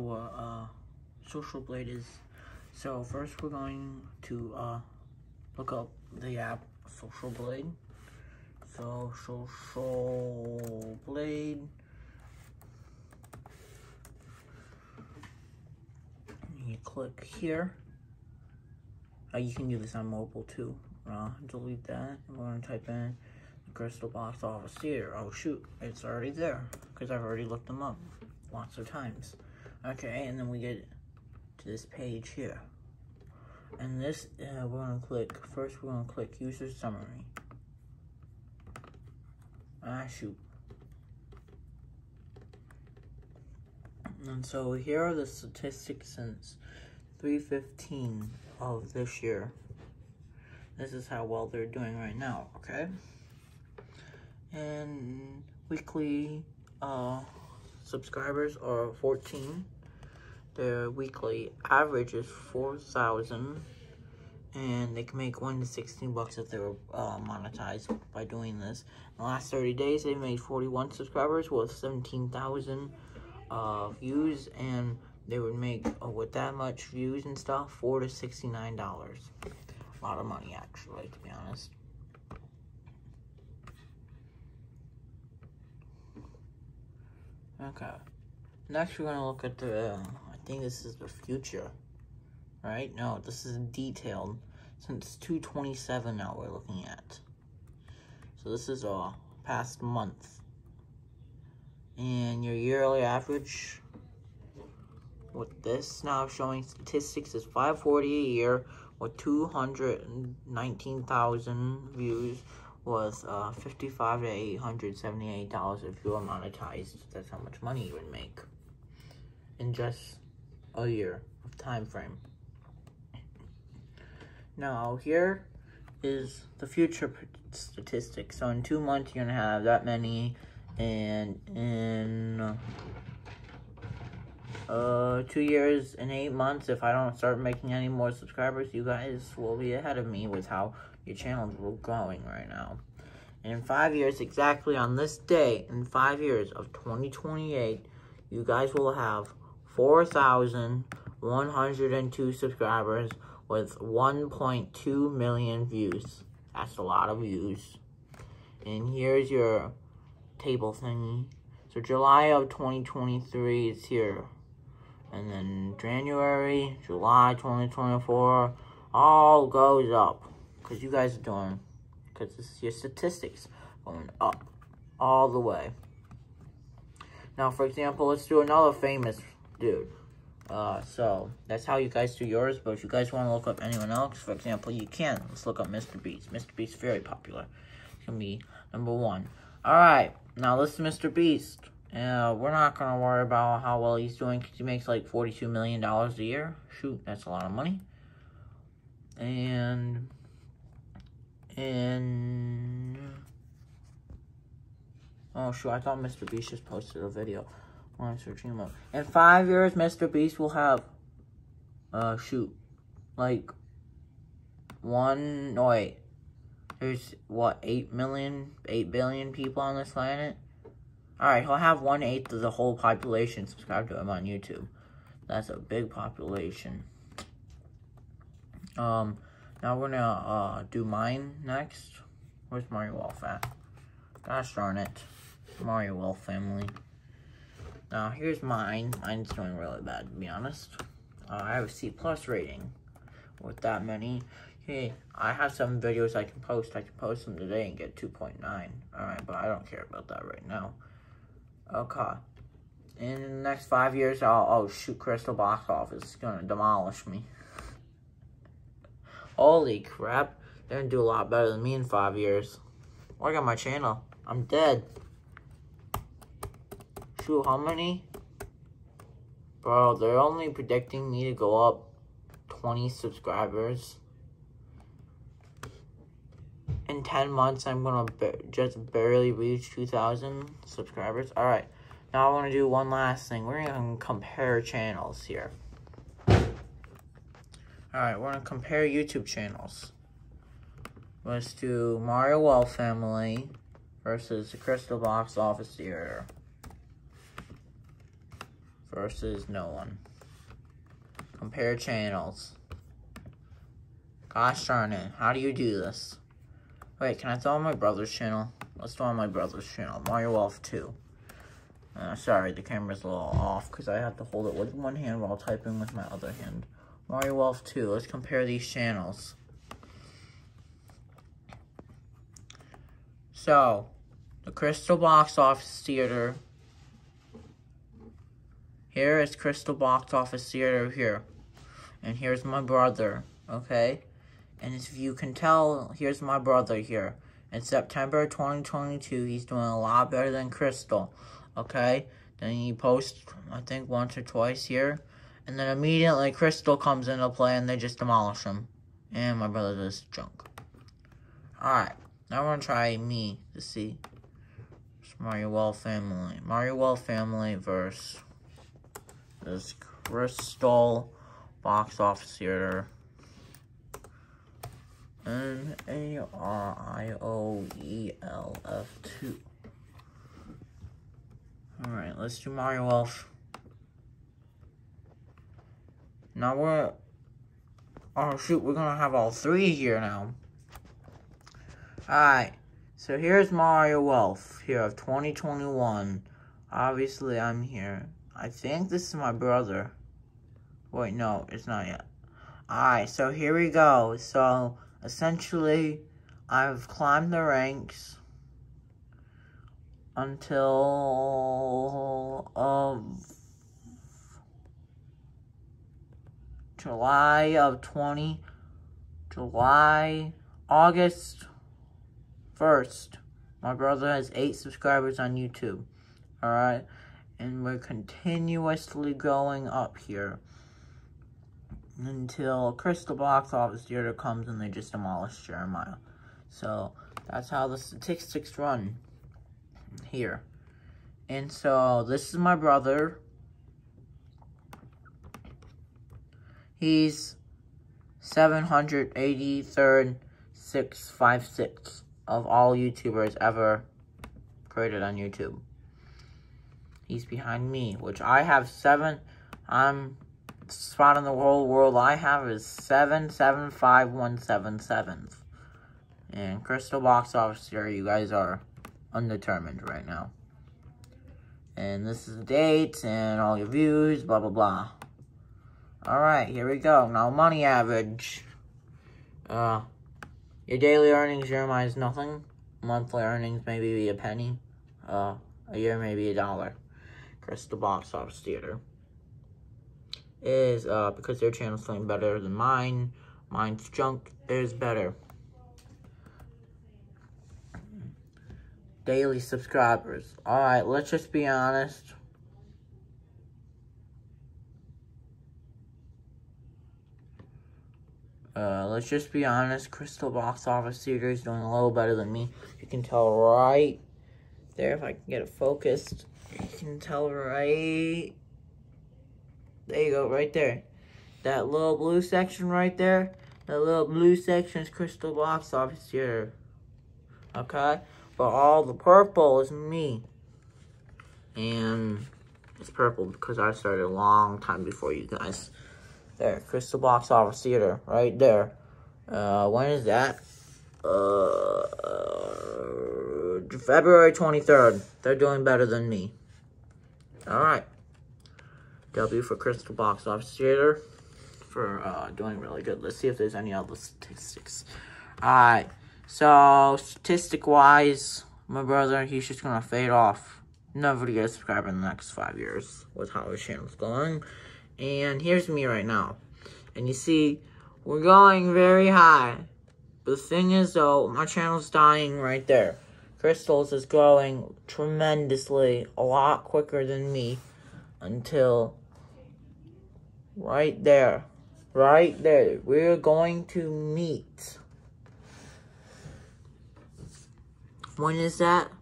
show what uh, Social Blade is. So first we're going to uh, look up the app Social Blade. So Social Blade. You click here. Uh, you can do this on mobile too. Uh, delete that. We're gonna type in Crystal Box Office Theater. Oh shoot, it's already there because I've already looked them up lots of times. Okay, and then we get to this page here. And this, uh, we're gonna click, first we're gonna click User Summary. Ah, shoot. And so here are the statistics since 315 of this year. This is how well they're doing right now, okay? And weekly uh, subscribers are 14. Their weekly average is 4,000. And they can make 1 to 16 bucks if they were uh, monetized by doing this. In the last 30 days, they made 41 subscribers with 17,000 uh, views. And they would make, uh, with that much views and stuff, 4 to $69. A lot of money, actually, to be honest. Okay. Next, we're going to look at the, think this is the future. Right? No, this is detailed. Since 227 now we're looking at. So this is a past month. And your yearly average with this now showing statistics is 540 a year with 219,000 views was uh, 55 to 878 dollars if you were monetized. That's how much money you would make in just a year of time frame. Now here is the future statistics. So in two months you're gonna have that many, and in uh, two years and eight months, if I don't start making any more subscribers, you guys will be ahead of me with how your channels are growing right now. And in five years, exactly on this day, in five years of 2028, you guys will have 4,102 subscribers with 1.2 million views. That's a lot of views. And here's your table thingy. So July of 2023 is here. And then January, July 2024, all goes up. Because you guys are doing, because this is your statistics going up all the way. Now, for example, let's do another famous dude. Uh, so, that's how you guys do yours, but if you guys want to look up anyone else, for example, you can. Let's look up Mr. Beast. Mr. Beast very popular. Going to be number one. Alright, now listen Mr. Beast. Uh, we're not to worry about how well he's doing because he makes like $42 million a year. Shoot, that's a lot of money. And, and, oh shoot, I thought Mr. Beast just posted a video I'm searching him up. In five years, Mr. Beast will have, uh, shoot, like, one, no wait, there's, what, 8 million, 8 billion people on this planet? Alright, he'll have one-eighth of the whole population subscribe to him on YouTube. That's a big population. Um, now we're gonna, uh, do mine next. Where's Marioelf at? Gosh darn it. Marioelf family. Now, here's mine. Mine's doing really bad, to be honest. Uh, I have a C plus rating with that many. Hey, I have some videos I can post. I can post them today and get 2.9. Alright, but I don't care about that right now. Okay. In the next five years, I'll, oh shoot, Crystal Box Office is gonna demolish me. Holy crap. They're gonna do a lot better than me in five years. Look at my channel. I'm dead. How many? Bro, they're only predicting me to go up 20 subscribers. In 10 months, I'm going to just barely reach 2,000 subscribers. Alright, now I want to do one last thing. We're going to compare channels here. Alright, we're going to compare YouTube channels. Let's do Marioelf Family versus the Crystal Box Office Theater. Versus no one. Compare channels. Gosh darn it. How do you do this? Wait, can I throw on my brother's channel? Let's throw on my brother's channel. Marioelf 2. Uh, sorry, the camera's a little off because I have to hold it with one hand while typing with my other hand. Marioelf 2. Let's compare these channels. So, the Crystal Box Office Theater. Here is Crystal Box Office Theater here. And here's my brother, okay? And if you can tell, here's my brother here. In September 2022, he's doing a lot better than Crystal, okay? Then he posts, I think, once or twice here. And then immediately Crystal comes into play and they just demolish him. And my brother does junk. Alright, now we're gonna try me to see. It's Marioelf Family. Marioelf Family versus this Crystal Box Office Theater. N A R I O E L F 2. Alright, let's do Marioelf. Now we're. Oh shoot, we're gonna have all three here now. Alright, so here's Marioelf here of 2021. Obviously, I'm here. I think this is my brother. Wait, no, it's not yet. Alright, so here we go. So, essentially, I've climbed the ranks until of July of 20, July, August 1st. My brother has 8 subscribers on YouTube. Alright? And we're continuously going up here until Crystal Box Office Theater comes and they just demolish Jeremiah. So that's how the statistics run here. And so this is my brother. He's 783rd 656 of all YouTubers ever created on YouTube. He's behind me, which I have seven. I'm spot in the whole world I have is seven seven five one seven seven. And Crystal Box Office here, you guys are undetermined right now. And this is the dates and all your views, blah blah blah. Alright, here we go. Now money average. Uh your daily earnings Jeremiah is nothing. Monthly earnings maybe be a penny. Uh a year maybe a dollar. Crystal Box Office Theater is uh, because their channel's playing better than mine. Mine's junk is better. Daily subscribers. Alright, let's just be honest. Uh, let's just be honest. Crystal Box Office Theater is doing a little better than me. You can tell right there if I can get it focused. You can tell right there you go, right there. That little blue section right there, that little blue section is Crystal Box Office here. Okay? But all the purple is me. And it's purple because I started a long time before you guys. There, Crystal Box Office Theater, right there. Uh, when is that? Uh, February 23rd. They're doing better than me. Alright. W for Crystal Box Office Theater for uh, doing really good. Let's see if there's any other statistics. Alright, so statistic-wise, my brother, he's just going to fade off. Nobody gets subscribed in the next five years with how his channel's going. And here's me right now. And you see, we're going very high. But the thing is, though, my channel's dying right there. Crystals is growing tremendously, a lot quicker than me, until Right there. Right there. We're going to meet. When is that?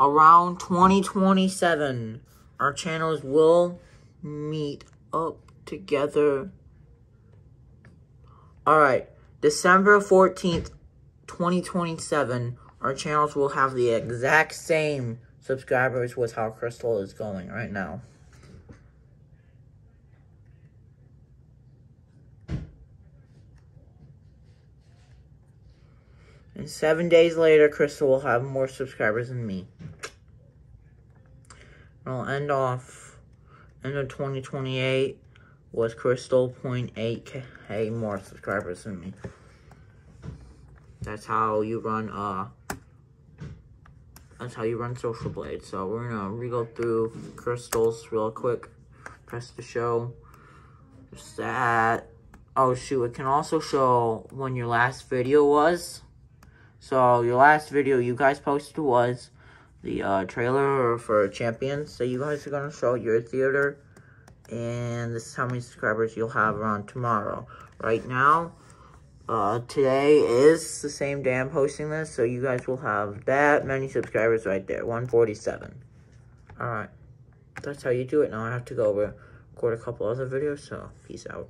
Around 2027. Our channels will meet up together. Alright. December 14th, 2027. Our channels will have the exact same subscribers with how Crystal is going right now. And seven days later, Crystal will have more subscribers than me. And I'll end off end of 2028 with Crystal 0.8k more subscribers than me. That's how you run uh that's how you run Social Blade. So we're gonna re-go through crystals real quick. Press the show. Just that. Oh shoot, it can also show when your last video was. So your last video you guys posted was the uh, trailer for Champions So you guys are to show your theater. And this is how many subscribers you'll have around tomorrow. Right now, uh, today is the same day I'm posting this, so you guys will have that many subscribers right there, 147. Alright, that's how you do it. Now I have to go over, record a couple other videos, so peace out.